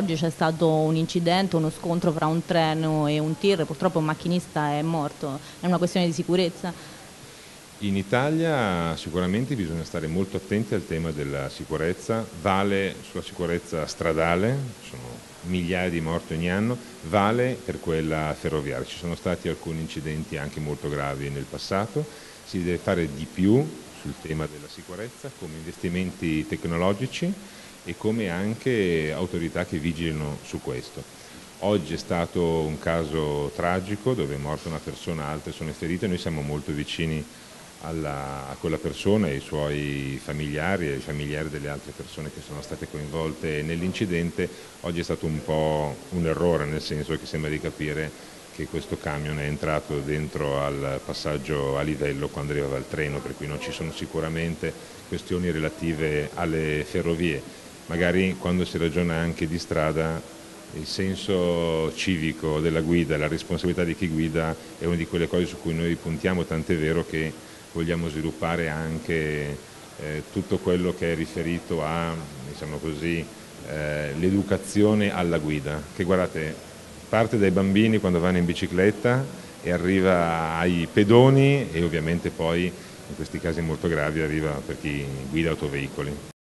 Oggi c'è stato un incidente, uno scontro fra un treno e un tir, purtroppo un macchinista è morto, è una questione di sicurezza? In Italia sicuramente bisogna stare molto attenti al tema della sicurezza, vale sulla sicurezza stradale, sono migliaia di morti ogni anno, vale per quella ferroviaria. Ci sono stati alcuni incidenti anche molto gravi nel passato, si deve fare di più sul tema della sicurezza come investimenti tecnologici e come anche autorità che vigilino su questo. Oggi è stato un caso tragico dove è morta una persona, altre sono ferite, noi siamo molto vicini alla, a quella persona e ai suoi familiari e ai familiari delle altre persone che sono state coinvolte nell'incidente. Oggi è stato un po' un errore, nel senso che sembra di capire che questo camion è entrato dentro al passaggio a livello quando arrivava il treno, per cui non ci sono sicuramente questioni relative alle ferrovie. Magari quando si ragiona anche di strada il senso civico della guida, la responsabilità di chi guida è una di quelle cose su cui noi puntiamo, tant'è vero che vogliamo sviluppare anche eh, tutto quello che è riferito a diciamo così, eh, l'educazione alla guida, che guardate parte dai bambini quando vanno in bicicletta e arriva ai pedoni e ovviamente poi in questi casi molto gravi arriva per chi guida autoveicoli.